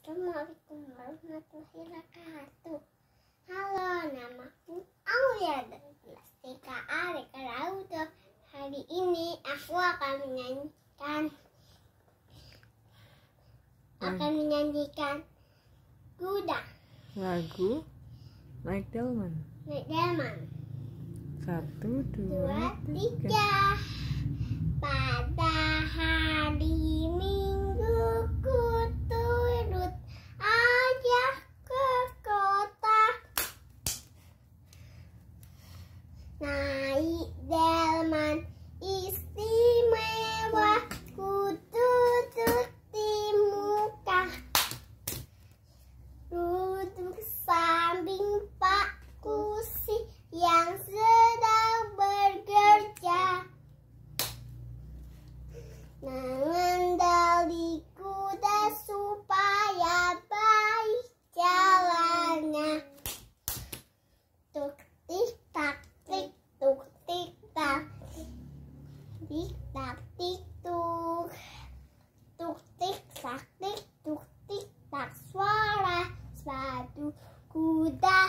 Assalamualaikum warahmatullahi wabarakatuh. Halo, namaku Aulia dari kelas TKA Rekaraudo. Hari ini aku akan menyanyikan akan menyanyikan kuda Lagu Naik Delman. naik delman. Satu, Dua, dua, tiga. tiga. Naik delman istimewa ku di muka. Duduk samping Pak Kusi yang sedang bekerja. Mengendali kuda supaya baik jalannya Tuk tik tak tik tuk tik tak Tik tak tik tuk. Tuk tik tak tik tuk tik tak suara. Sepatu kuda